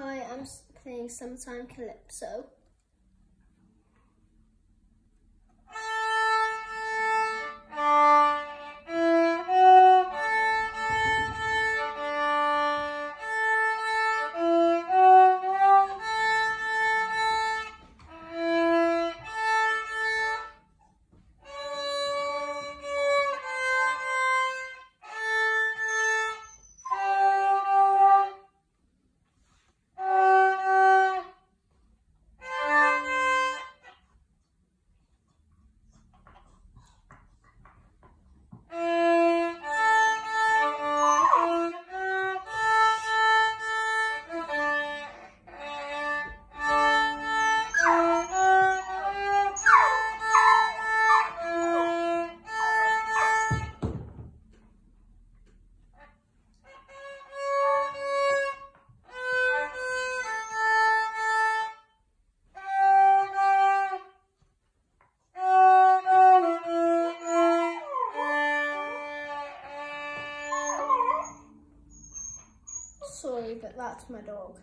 Hi, I'm playing Summertime Calypso. Sorry, but that's my dog.